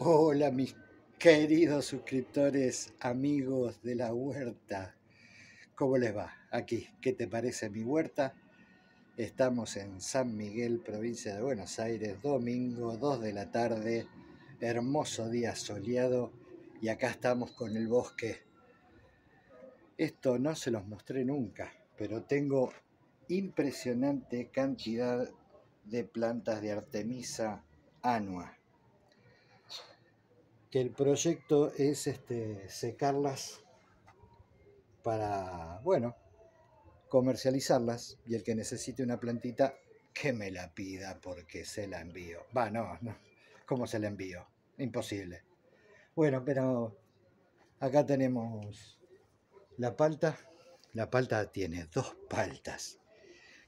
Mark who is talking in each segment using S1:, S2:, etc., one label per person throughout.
S1: Hola mis queridos suscriptores, amigos de la huerta. ¿Cómo les va? Aquí, ¿qué te parece mi huerta? Estamos en San Miguel, provincia de Buenos Aires, domingo, 2 de la tarde, hermoso día soleado y acá estamos con el bosque. Esto no se los mostré nunca, pero tengo impresionante cantidad de plantas de Artemisa anua que el proyecto es este, secarlas para, bueno, comercializarlas y el que necesite una plantita, que me la pida porque se la envío. Va, no, no, ¿cómo se la envío? Imposible. Bueno, pero acá tenemos la palta. La palta tiene dos paltas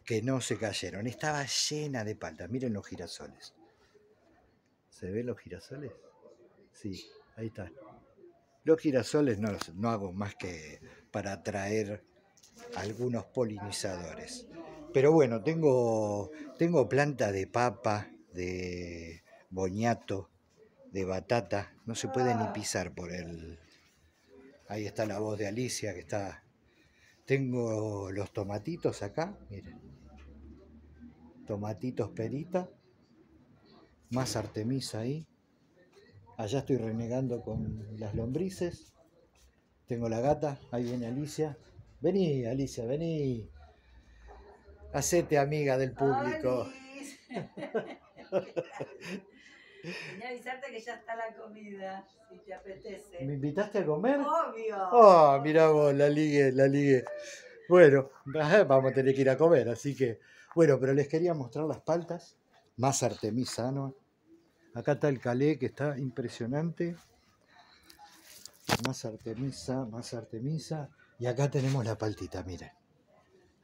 S1: que no se cayeron. Estaba llena de paltas. Miren los girasoles. ¿Se ven los girasoles? Sí, ahí está. Los girasoles no, no hago más que para atraer algunos polinizadores. Pero bueno, tengo, tengo planta de papa, de boñato, de batata. No se puede ni pisar por el... Ahí está la voz de Alicia que está... Tengo los tomatitos acá, miren. Tomatitos perita. Más artemisa ahí. Allá estoy renegando con las lombrices. Tengo la gata, ahí viene Alicia. Vení, Alicia, vení. Hacete amiga del público.
S2: Vení a avisarte que ya está la comida, si te apetece.
S1: ¿Me invitaste a comer?
S2: Obvio.
S1: Oh, mirá vos, la ligue, la ligue. Bueno, vamos a tener que ir a comer, así que. Bueno, pero les quería mostrar las paltas. Más artemisa, ¿no? Acá está el calé que está impresionante. Más artemisa, más artemisa. Y acá tenemos la paltita, miren.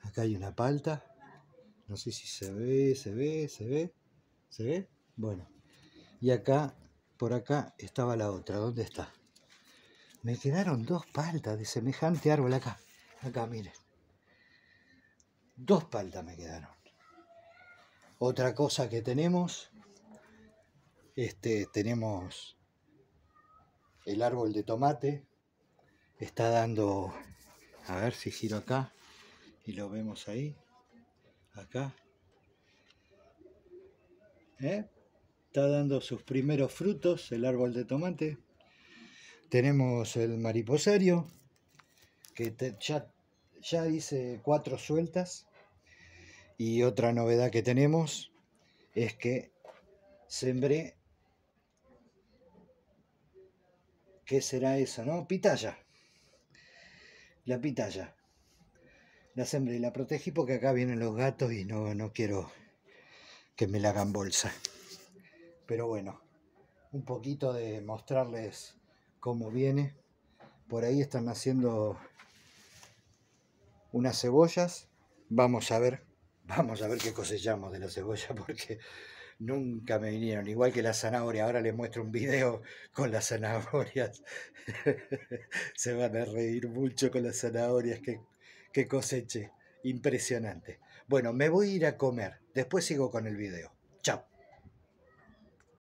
S1: Acá hay una palta. No sé si se ve, se ve, se ve. ¿Se ve? Bueno. Y acá, por acá, estaba la otra. ¿Dónde está? Me quedaron dos paltas de semejante árbol acá. Acá, miren. Dos paltas me quedaron. Otra cosa que tenemos este, tenemos el árbol de tomate. Está dando, a ver si giro acá y lo vemos ahí. Acá. ¿Eh? Está dando sus primeros frutos el árbol de tomate. Tenemos el mariposario, que ya, ya hice cuatro sueltas. Y otra novedad que tenemos es que sembré ¿Qué será eso, no? Pitaya. La pitaya. La sembré y la protegí porque acá vienen los gatos y no, no quiero que me la hagan bolsa. Pero bueno, un poquito de mostrarles cómo viene. Por ahí están haciendo unas cebollas. Vamos a ver, vamos a ver qué cosechamos de la cebolla porque nunca me vinieron, igual que la zanahoria. Ahora les muestro un video con las zanahorias. Se van a reír mucho con las zanahorias que, que coseche. Impresionante. Bueno, me voy a ir a comer. Después sigo con el video. Chao.